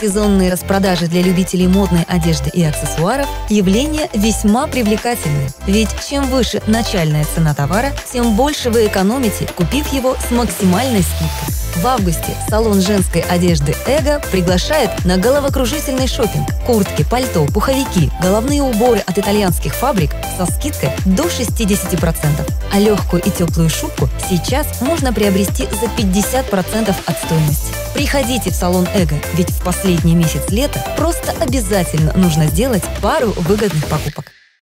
Межсезонные распродажи для любителей модной одежды и аксессуаров – явление весьма привлекательное. Ведь чем выше начальная цена товара, тем больше вы экономите, купив его с максимальной скидкой. В августе салон женской одежды «Эго» приглашает на головокружительный шопинг. Куртки, пальто, пуховики, головные уборы от итальянских фабрик со скидкой до 60%. А легкую и теплую шубку сейчас можно приобрести за 50% от стоимости. Приходите в салон «Эго», ведь в последний месяц лета просто обязательно нужно сделать пару выгодных покупок.